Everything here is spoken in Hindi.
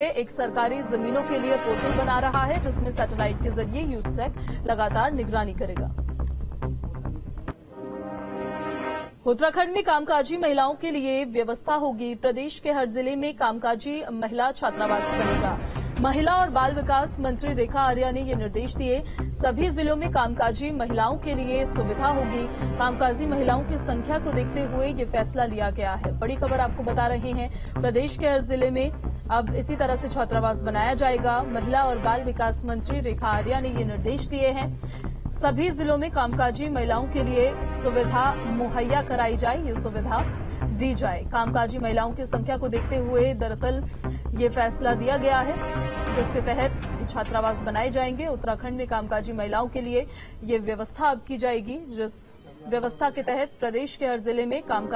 एक सरकारी जमीनों के लिए पोर्टल बना रहा है, जिसमें सैटेलाइट के ज़रिए यूथसेक लगातार निगरानी करेगा। उत्तराखंड में कामकाजी महिलाओं के लिए व्यवस्था होगी। प्रदेश के हर ज़िले में कामकाजी महिला छात्रावास बनेगा। महिला और बाल विकास मंत्री रेखा आर्या ने ये निर्देश दिए। सभी जिलों में कामकाजी महिलाओं के लिए सुविधा होगी। कामकाजी महिलाओं की संख्या को देखते हुए ये फैसला लिया गया है। बड़ी खबर आपको बता रहे हैं। प्रदेश के हर ज़िले में अब इसी तरह से छात्रावास बनाया जाएगा। महिला और बाल विकास मंत्री रेखा आर्या ने ये निर्देश दिए हैं। सभी जिलों में कामकाजी महिलाओं के लिए सुविधा मुहैया कराई जाए। ये सुविधा दी जाए। कामकाजी महिलाओं की संख्या को देखते हुए दरअसल ये फैसला दिया गया है। जिसके तहत छात्रावास बनाए जाएँगे। उत्तराखंड में कामकाजी महिलाओं के लिए ये व्यवस्था अब की जाएगी, जिस व्यवस्था के तहत प्रदेश के हर ज़िले में कामकाज